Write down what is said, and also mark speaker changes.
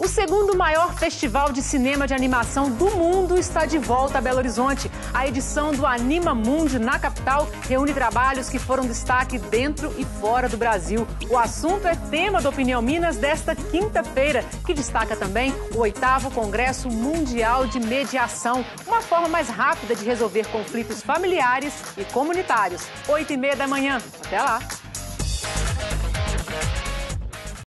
Speaker 1: O segundo maior festival de cinema de animação do mundo está de volta a Belo Horizonte. A edição do Anima Mundi na capital reúne trabalhos que foram destaque dentro e fora do Brasil. O assunto é tema do Opinião Minas desta quinta-feira, que destaca também o oitavo Congresso Mundial de Mediação, uma forma mais rápida de resolver conflitos familiares e comunitários. Oito e meia da manhã. Até lá!